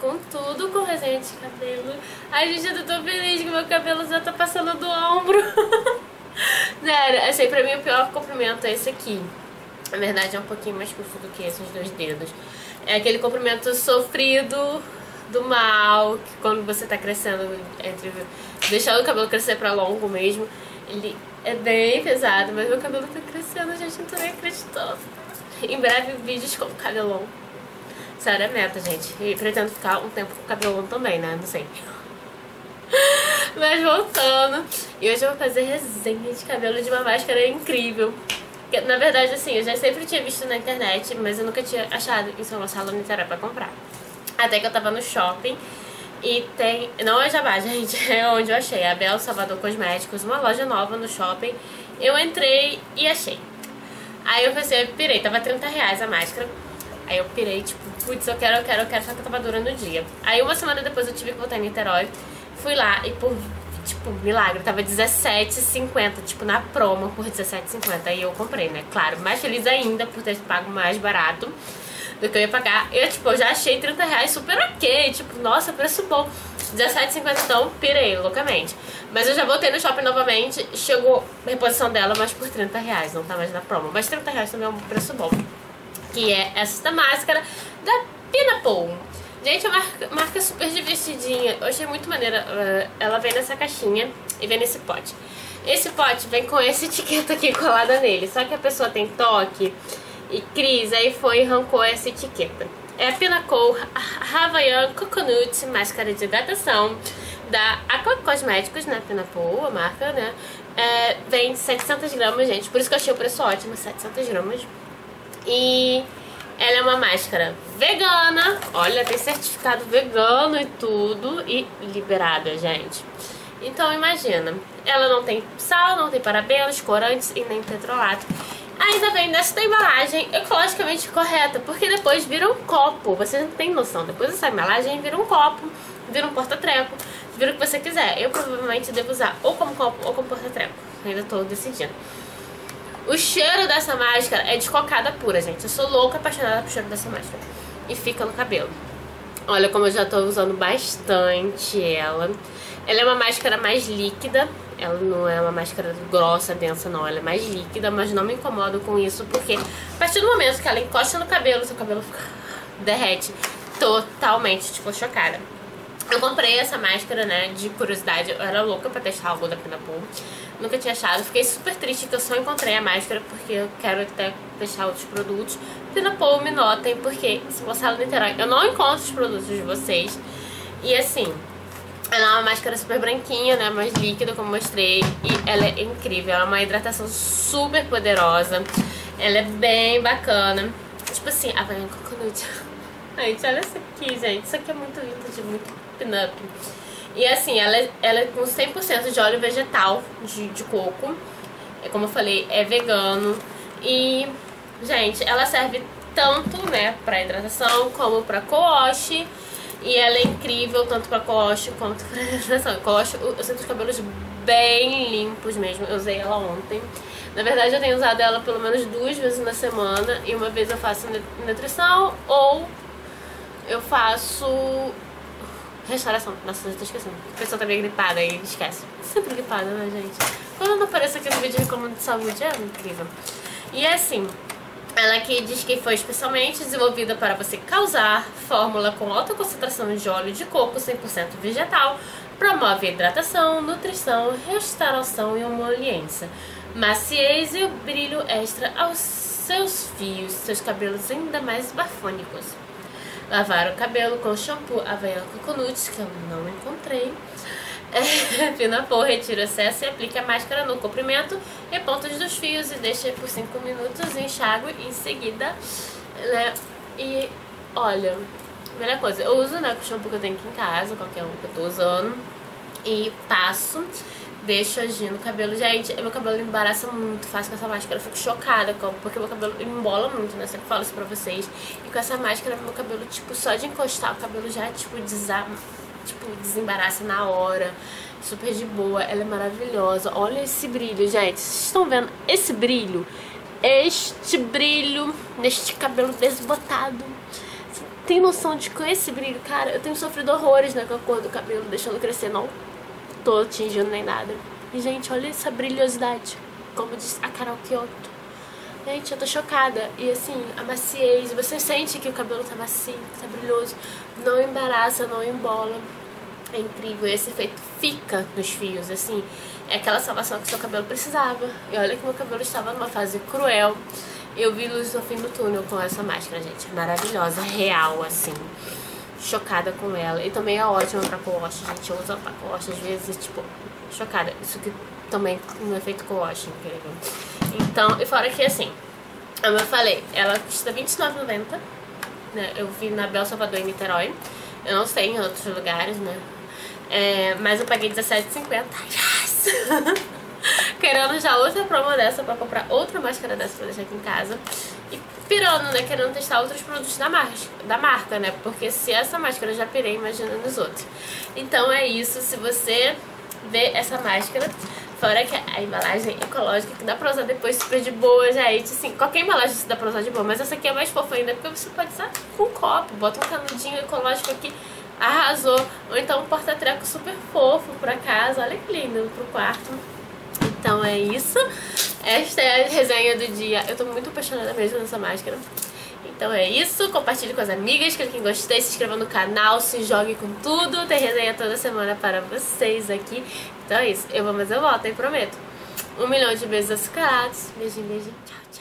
com tudo com resenha de cabelo. Ai, gente, eu tô tão feliz que meu cabelo já tá passando do ombro. Sério, achei pra mim o pior comprimento é esse aqui. Na verdade é um pouquinho mais curto do que esses dois dedos. É aquele comprimento sofrido do mal, que quando você tá crescendo, entre deixar o cabelo crescer pra longo mesmo, ele é bem pesado, mas meu cabelo tá crescendo, gente, não tô nem acreditando. Em breve, vídeos com cabelão. Sério, é meta, gente. E pretendo ficar um tempo com cabelão também, né? Não sei. Mas voltando, e hoje eu vou fazer resenha de cabelo de uma máscara incrível. Na verdade, assim, eu já sempre tinha visto na internet, mas eu nunca tinha achado em São Gonçalo, Niterói, pra comprar. Até que eu tava no shopping e tem... Não é Jabá, gente, é onde eu achei. A Bel Salvador Cosméticos, uma loja nova no shopping. Eu entrei e achei. Aí eu pensei, eu pirei, tava 30 reais a máscara. Aí eu pirei, tipo, putz, eu quero, eu quero, eu quero, só que eu tava durando o dia. Aí uma semana depois eu tive que voltar em Niterói. Fui lá e por, tipo, milagre, tava R$17,50, tipo, na promo por R$17,50. Aí eu comprei, né? Claro, mais feliz ainda por ter pago mais barato do que eu ia pagar. Eu, tipo, eu já achei 30 reais super ok, tipo, nossa, preço bom. R$17,50 então, pirei loucamente. Mas eu já voltei no shopping novamente, chegou a reposição dela, mas por 30 reais, não tá mais na promo. Mas 30 reais também é um preço bom. Que é essa máscara da Pinapole. Gente, a marca, marca super divertidinha. Eu achei muito maneira. Uh, ela vem nessa caixinha e vem nesse pote. Esse pote vem com essa etiqueta aqui colada nele. Só que a pessoa tem toque e Cris aí foi e arrancou essa etiqueta. É a Pinnacle Havaian Coconut Máscara de Hidratação da Aqua Cosméticos, né? Pinnacle, a marca, né? É, vem 700 gramas, gente. Por isso que eu achei o preço ótimo, 700 gramas. E ela é uma máscara vegana. Olha, tem certificado vegano e tudo. E liberada, gente. Então imagina, ela não tem sal, não tem parabenos, corantes e nem petrolato. Ainda vem nessa embalagem ecologicamente correta, porque depois vira um copo. Você não tem noção. Depois dessa embalagem vira um copo, vira um porta-treco, vira o que você quiser. Eu provavelmente devo usar ou como copo ou como porta-treco. Ainda tô decidindo. O cheiro dessa máscara é de cocada pura, gente. Eu sou louca, apaixonada pelo cheiro dessa máscara. E fica no cabelo. Olha como eu já tô usando bastante ela. Ela é uma máscara mais líquida. Ela não é uma máscara grossa, densa, não. Ela é mais líquida, mas não me incomodo com isso, porque a partir do momento que ela encosta no cabelo, seu cabelo fica... derrete totalmente, tipo, chocada. Eu comprei essa máscara, né, de curiosidade. Eu era louca pra testar algo da Pinapol. Nunca tinha achado. Fiquei super triste que eu só encontrei a máscara porque eu quero até testar outros produtos. Pinapol, me notem, porque se você no Niterói, eu não encontro os produtos de vocês. E assim, ela é uma máscara super branquinha, né? Mais líquida, como mostrei. E ela é incrível. Ela é uma hidratação super poderosa. Ela é bem bacana. Tipo assim, a Havaiana Coconut. Gente, olha isso aqui, gente. Isso aqui é muito vintage, muito pin-up. E assim, ela, é, ela é com 100% de óleo vegetal de, de coco. É, como eu falei, é vegano. E, gente, ela serve tanto, né, pra hidratação como pra coche e ela é incrível tanto pra coxo quanto pra hidratação. Coxo, eu sinto os cabelos bem limpos mesmo. Eu usei ela ontem. Na verdade, eu tenho usado ela pelo menos duas vezes na semana. E uma vez eu faço nutrição ou eu faço restauração. Nossa, eu tô esquecendo. A pessoa tá meio gripada e esquece. Sempre gripada, né, gente? Quando eu não apareço aqui no vídeo de recomendo de saúde, é incrível. E é assim, ela aqui diz que foi especialmente desenvolvida para você causar fórmula com alta concentração de óleo de coco 100% vegetal, promove hidratação, nutrição, restauração e emoliência, maciez e o brilho extra aos seus fios, seus cabelos ainda mais bafônicos. Lavar o cabelo com shampoo Havaiana Coconut, que eu não encontrei, é, por retira o excesso e aplique a máscara no comprimento e pontas dos fios e deixe por 5 minutos e enxague em seguida, né? E olha, melhor coisa, eu uso né, o shampoo que eu tenho aqui em casa, qualquer um que eu tô usando, e passo, deixo agir no cabelo. Gente, meu cabelo embaraça muito fácil com essa máscara, eu fico chocada, porque meu cabelo embola muito, né? Sempre falo isso pra vocês. E com essa máscara, meu cabelo, tipo, só de encostar o cabelo já, tipo, desarma tipo, desembaraça na hora. Super de boa, ela é maravilhosa. Olha esse brilho, gente. Vocês estão vendo esse brilho? Este brilho neste cabelo desbotado. tem noção de que esse brilho, cara, eu tenho sofrido horrores né, com a cor do cabelo, deixando crescer, não tô tingindo nem nada. E, gente, olha essa brilhosidade. Como diz a Carol Kyoto. Gente, eu tô chocada. E assim, a maciez, você sente que o cabelo tá macio, tá brilhoso. Não embaraça, não embola. É incrível. Esse efeito fica nos fios, assim. É aquela salvação que seu cabelo precisava. E olha que meu cabelo estava numa fase cruel. Eu vi luz no fim do túnel com essa máscara, gente. Maravilhosa, real, assim. Chocada com ela. E também é ótima pra co-wash, gente. Eu uso pra co-wash às vezes, tipo, chocada. Isso aqui também um efeito co-wash, incrível. Então, e fora que assim, como eu falei, ela custa R$29,90. Né? Eu vi na Bel Salvador em Niterói. Eu não sei em outros lugares, né? É, mas eu paguei R$17,50. Yes! querendo já outra promo dessa pra comprar outra máscara dessa pra deixar aqui em casa. Pirando, né? Querendo testar outros produtos da marca, da marca, né? Porque se essa máscara eu já pirei, imagina nos outros. Então é isso. Se você vê essa máscara, fora que a embalagem ecológica que dá pra usar depois super de boa, gente. Assim, qualquer embalagem dá pra usar de boa, mas essa aqui é mais fofa ainda, porque você pode usar com um copo, bota um canudinho ecológico aqui, arrasou. Ou então um porta-treco super fofo pra casa, olha que lindo, pro quarto. Então é isso. Esta é a resenha do dia. Eu tô muito apaixonada mesmo nessa máscara. Então é isso, compartilhe com as amigas, clique em gostei, se inscreva no canal, se jogue com tudo. Tem resenha toda semana para vocês aqui. Então é isso, eu vou, mas eu volto, hein, prometo. Um milhão de beijos açucarados. Beijinho, beijinho. Tchau, tchau.